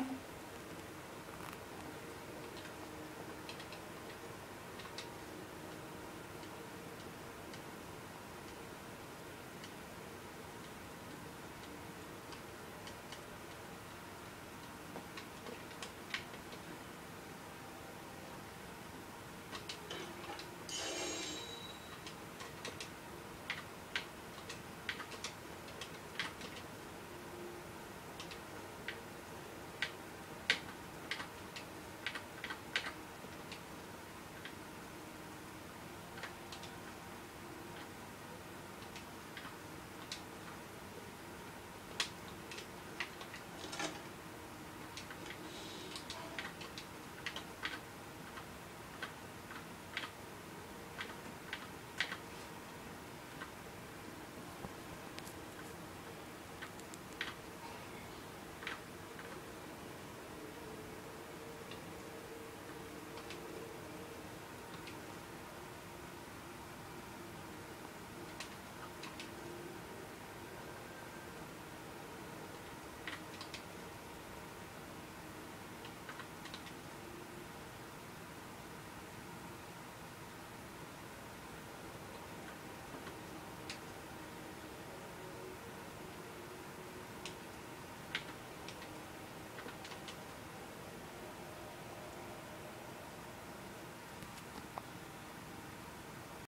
Gracias.